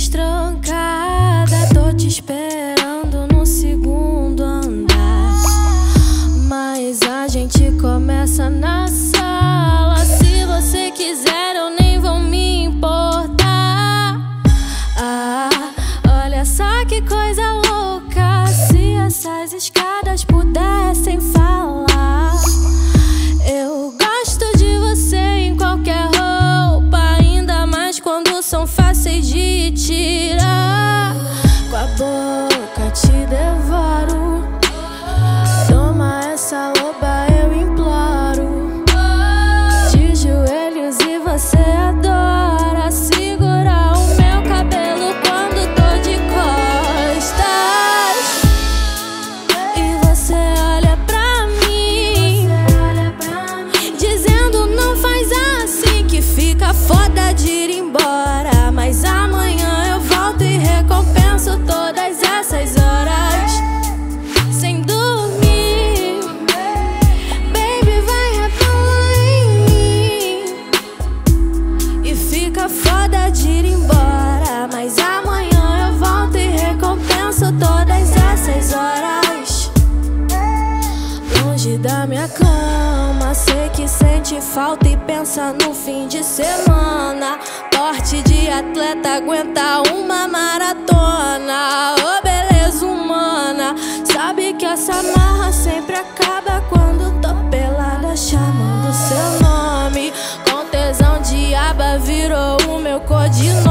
destrancada, tô te esperando no segundo andar. Mas a gente começa na sala. Se você quiser, eu nem vou me importar. Ah, olha só que coisa louca. Se essas escadas pudessem falar. da minha cama. Sei que sente falta e pensa no fim de semana. Porte de atleta aguenta uma maratona. Oh, beleza humana. Sabe que essa marra sempre acaba quando tô pelada chamando seu nome. Com tesão de aba virou o meu codinome.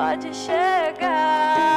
pode chegar.